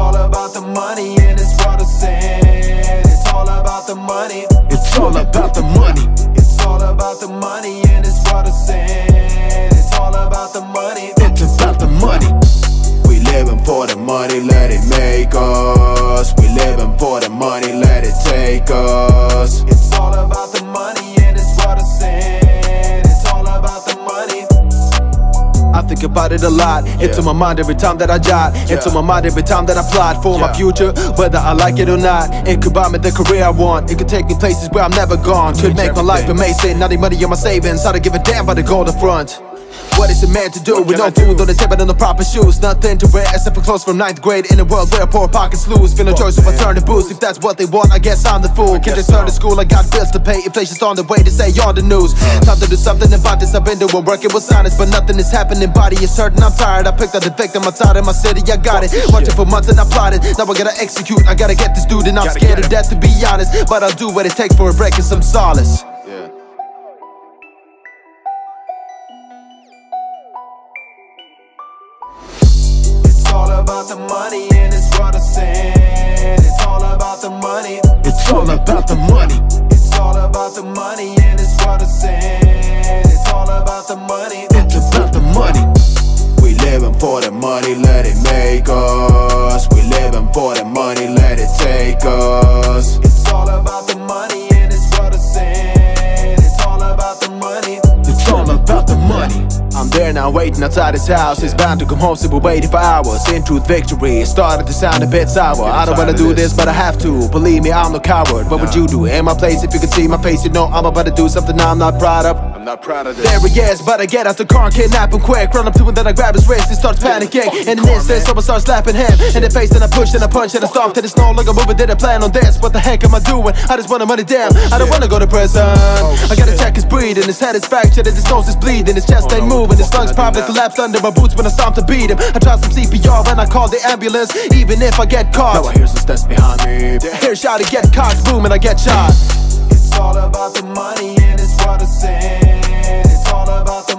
about the money and it's what I'm saying. It's all about the money. It's all about the money. It's all about the money and it's what I'm saying. It's all about the money. It's about the money. We living for the money, let it make us. We living for the money, let it take us. Think about it a lot. Into my mind every time that I jot. Into my mind every time that I plot for my future, whether I like it or not. It could buy me the career I want. It could take me places where I'm never gone. Could make my life amazing. Not the money in my savings. I don't give a damn about the gold up front. What is a man to do with no food on the table and no proper shoes? Nothing to wear except for clothes from ninth grade in a world where poor pockets lose. Feel no choice if I turn to boost. If that's what they want, I guess I'm the fool. Can they turn to school? I got bills to pay. Inflation's on the way to say on the news. Time to do something about this. I've been doing working with silence, but nothing is happening. Body is hurting. I'm tired. I picked up the victim. I'm tired of my city. I got it. Watching for months and I plotted. Now I gotta execute. I gotta get this dude, and I'm scared to death to be honest. But I'll do what it takes for a break and some solace. About the money and it's what I'm. It's all about the money. It's all about the money. It's all about the money and it's what I'm. It's all about the money. It's about the money. We living for the money, let it make us. We living for the money, let it take us. There now, waiting outside his house. He's bound to come home, so we're waiting for hours. In truth, victory started to sound a bit sour. I don't wanna do this, this. but I have to. Believe me, I'm no coward. What would you do? In my place, if you could see my face, you know I'm about to do something I'm not proud of. I'm not proud of this. There he is, but I get out the car and kidnap him quick. Run up to him, then I grab his wrist. He starts panicking. In an instant, someone starts slapping him in the face, and I push and I punch and I stomp. Till it's no longer moving. Did I plan on this? What the heck am I doing? I just want the money down. I don't wanna go to prison. Oh, I gotta check his breathing. His head is fractured and his nose is bleeding. His chest ain't moving. His lungs probably collapsed under my boots when I stomped to beat him. I tried some CPR and I called the ambulance. Even if I get caught, Now I hear some steps behind me. here's shot to get cocked, boom, and I get shot. It's all about the money and it's water sand. It's all about the